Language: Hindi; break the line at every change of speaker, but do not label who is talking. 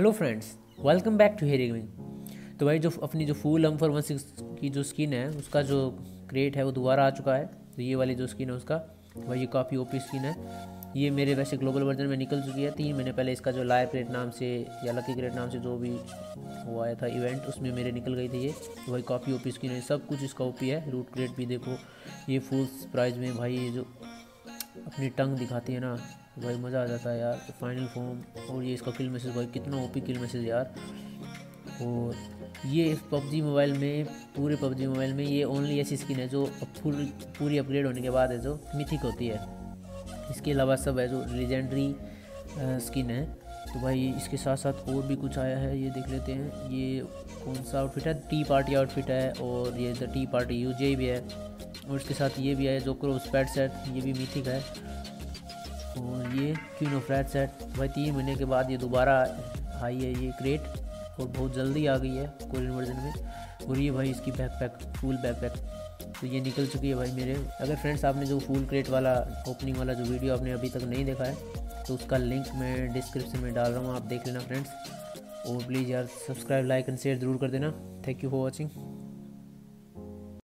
Hello friends welcome back to here gaming तो भाई जो अपनी जो full M four one six की जो स्किन है, उसका जो क्रिएट है वो दोबारा आ चुका है। तो ये वाली जो स्किन है उसका, भाई ये काफ़ी ओपी स्किन है। ये मेरे वैसे ग्लोबल वर्जन में निकल चुकी है। तीन महीने पहले इसका जो लाइव क्रेट नाम से या लकी क्रेट नाम से जो भी वो आया था इवेंट उसमें मेरे निकल गई थी ये। तो भाई काफ़ी ओपी स्किन है। सब कुछ इसका ओपी है। रूट क्रेट भी देखो। ये फुल प्राइज में भाई ये जो अपनी टंग दिखाती है ना, भाई मज़ा आ जाता है यार फाइनल फॉर्म और ये इसका किल मैसेज भाई कितना ओपी किल मैसेज यार। और ये पबजी मोबाइल में, पूरे पबजी मोबाइल में ये ओनली ऐसी स्किन है जो फुल पूरी अपग्रेड होने के बाद है, जो मिथिक होती है। इसके अलावा सब है जो लेजेंडरी स्किन है। तो भाई इसके साथ साथ और भी कुछ आया है, ये देख लेते हैं। ये कौन सा आउटफिट है? टी पार्टी आउटफिट है, और ये द टी पार्टी यूजे भी है। और इसके साथ ये भी है, जो क्रोस पैड सेट ये भी मिथिक है। और ये क्यून ऑफ़ रेड सेट भाई, तीन महीने के बाद ये दोबारा आई है ये क्रेट और बहुत जल्दी आ गई है कोरियन वर्जन में। और ये भाई इसकी backpack full backpack तो ये निकल चुकी है भाई मेरे। अगर फ्रेंड्स आपने जो फुल क्रेट वाला ओपनिंग वाला जो वीडियो आपने अभी तक नहीं देखा है तो उसका लिंक मैं डिस्क्रिप्शन में डाल रहा हूँ, आप देख लेना फ्रेंड्स और प्लीज़ यार सब्सक्राइब लाइक एंड शेयर ज़रूर कर देना। Thank you for watching